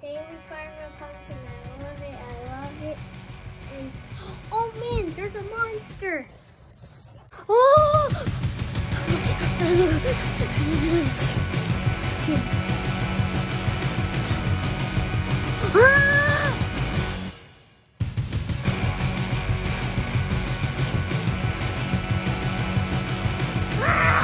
Pumpkin. I love it. I love it. And oh man, there's a monster. Oh! ah! Ah!